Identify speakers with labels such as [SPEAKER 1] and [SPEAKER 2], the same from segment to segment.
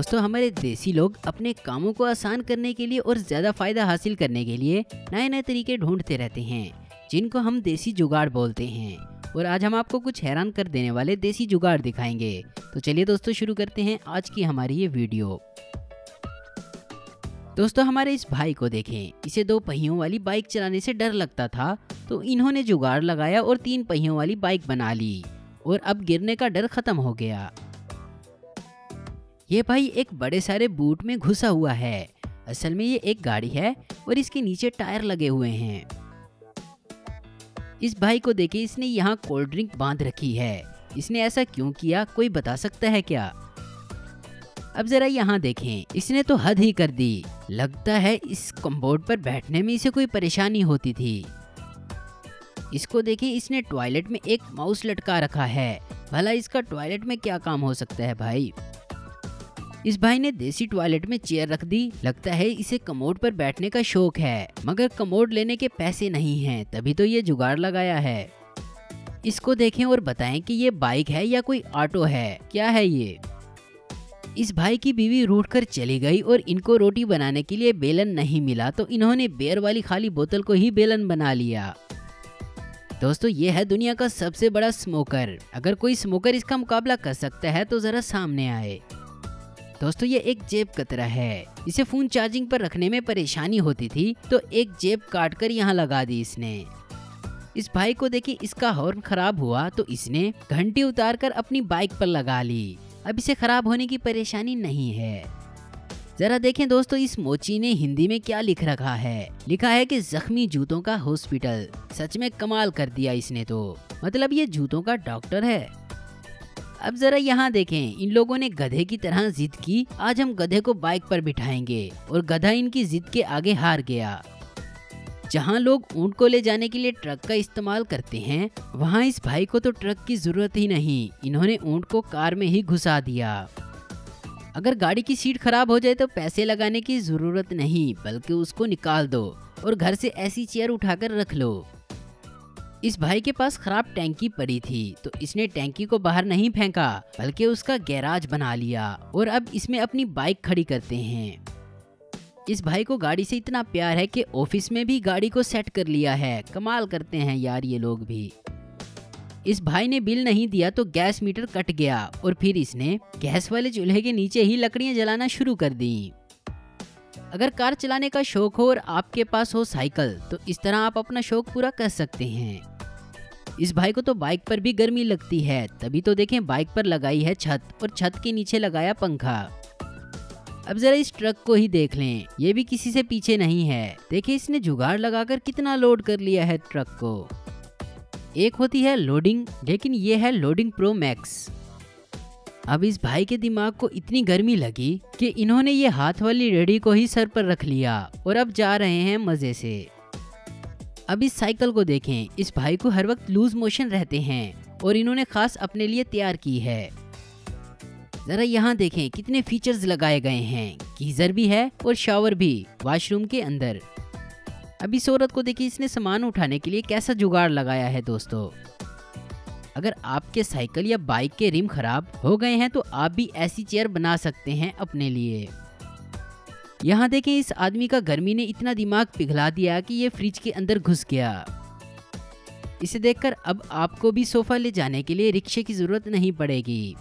[SPEAKER 1] दोस्तों, हमारे देसी लोग अपने कामों को आसान करने के लिए और ज़्यादा फ़ायदा हासिल करने के लिए नए नए तरीके ढूंढते रहते हैं, जिनको हम देसी जुगाड़ बोलते हैं। और आज हम आपको कुछ हैरान कर देने वाले देसी जुगाड़ दिखाएँगे। तो चलिए दोस्तों, शुरू करते हैं आज की हमारी ये वीडियो। दोस्तों, हमारे इस भाई को देखें। इसे दो पहियों वाली बाइक चलाने से डर लगता था तो इन्होंने जुगाड़ लगाया और तीन पहियों वाली बाइक बना ली। और अब गिरने का डर खत्म हो गया। ये भाई एक बड़े सारे बूट में घुसा हुआ है। असल में ये एक गाड़ी है और इसके नीचे टायर लगे हुए हैं। इस भाई को देखे इसने यहाँ कोल्ड ड्रिंक बाँध रखी है। इसने ऐसा क्यों किया, कोई बता सकता है क्या? अब जरा यहाँ देखें। इसने तो हद ही कर दी। लगता है इस कम्बोर्ड पर बैठने में इसे कोई परेशानी होती थी। इसको देखें इसने टॉयलेट में एक माउस लटका रखा है। भला इसका टॉयलेट में क्या काम हो सकता है भाई? इस भाई ने देसी टॉयलेट में चेयर रख दी। लगता है इसे कमोड पर बैठने का शौक है, मगर कमोड लेने के पैसे नहीं हैं, तभी तो ये जुगाड़ लगाया है। इसको देखें और बताएँ कि ये बाइक है या कोई ऑटो है, क्या है ये? इस भाई की बीवी रूठ कर चली गई और इनको रोटी बनाने के लिए बेलन नहीं मिला तो इन्होंने बेर वाली खाली बोतल को ही बेलन बना लिया। दोस्तों, ये है दुनिया का सबसे बड़ा स्मोकर अगर कोई स्मोकर इसका मुकाबला कर सकता है तो जरा सामने आए। दोस्तों, ये एक जेब कतरा है। इसे फ़ोन चार्जिंग पर रखने में परेशानी होती थी तो एक जेब काट कर यहाँ लगा दी इसने। इस भाई को देखी इसका हॉर्न खराब हुआ तो इसने घंटी उतार कर अपनी बाइक पर लगा ली। अब इसे खराब होने की परेशानी नहीं है। जरा देखें दोस्तों, इस मोची ने हिंदी में क्या लिख रखा है? लिखा है कि जख्मी जूतों का हॉस्पिटल। सच में कमाल कर दिया इसने तो। मतलब ये जूतों का डॉक्टर है। अब जरा यहाँ देखें, इन लोगों ने गधे की तरह जिद की, आज हम गधे को बाइक पर बिठाएँगे, और गधा इनकी जिद के आगे हार गया। जहाँ लोग ऊँट को ले जाने के लिए ट्रक का इस्तेमाल करते हैं, वहाँ इस भाई को तो ट्रक की ज़रूरत ही नहीं, इन्होंने ऊँट को कार में ही घुसा दिया। अगर गाड़ी की सीट खराब हो जाए तो पैसे लगाने की ज़रूरत नहीं, बल्कि उसको निकाल दो, और घर से ऐसी चेयर उठाकर रख लो। इस भाई के पास खराब टैंकी पड़ी थी तो इसने टैंकी को बाहर नहीं फेंका, बल्कि उसका गैराज बना लिया, और अब इसमें अपनी बाइक खड़ी करते हैं। इस भाई को गाड़ी से इतना प्यार है कि ऑफ़िस में भी गाड़ी को सेट कर लिया है। कमाल करते हैं यार ये लोग भी। इस भाई ने बिल नहीं दिया तो गैस मीटर कट गया, और फिर इसने गैस वाले चूल्हे के नीचे ही लकड़ियाँ जलाना शुरू कर दी। अगर कार चलाने का शौक हो और आपके पास हो साइकिल तो इस तरह आप अपना शौक पूरा कर सकते हैं। इस भाई को तो बाइक पर भी गर्मी लगती है, तभी तो देखें बाइक पर लगाई है छत और छत के नीचे लगाया पंखा। अब जरा इस ट्रक को ही देख लें, ये भी किसी से पीछे नहीं है। देखिए इसने जुगाड़ लगाकर कितना लोड कर लिया है ट्रक को। एक होती है लोडिंग, लेकिन ये है लोडिंग प्रो मैक्स। अब इस भाई के दिमाग को इतनी गर्मी लगी कि इन्होंने ये हाथ वाली रेडी को ही सर पर रख लिया और अब जा रहे हैं मज़े से। अब इस साइकिल को देखें। इस भाई को हर वक्त लूज मोशन रहते हैं और इन्होंने खास अपने लिए तैयार की है। जरा यहाँ देखें, कितने फीचर्स लगाए गए हैं। गीजर भी है और शावर भी वॉशरूम के अंदर। अब इस औरत को देखिए, इसने सामान उठाने के लिए कैसा जुगाड़ लगाया है दोस्तों। अगर आपके साइकिल या बाइक के रिम खराब हो गए हैं तो आप भी ऐसी चेयर बना सकते हैं अपने लिए। यहाँ देखें, इस आदमी का गर्मी ने इतना दिमाग पिघला दिया कि ये फ्रिज के अंदर घुस गया। इसे देखकर अब आपको भी सोफा ले जाने के लिए रिक्शे की ज़रूरत नहीं पड़ेगी।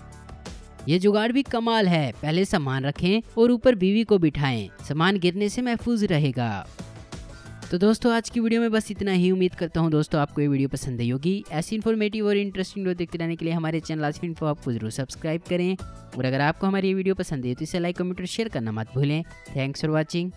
[SPEAKER 1] ये जुगाड़ भी कमाल है। पहले सामान रखें और ऊपर बीवी को बिठाएँ। सामान गिरने से महफूज रहेगा। तो दोस्तों, आज की वीडियो में बस इतना ही। उम्मीद करता हूँ दोस्तों, आपको ये वीडियो पसंद आई होगी। ऐसी इन्फॉर्मेटिव और इंटरेस्टिंग वीडियो देखते रहने के लिए हमारे चैनल आज इन्फो आपको ज़रूर सब्सक्राइब करें। और अगर आपको हमारी ये वीडियो पसंद है तो इसे लाइक कमेंट और शेयर करना मत भूलें। Thanks for watching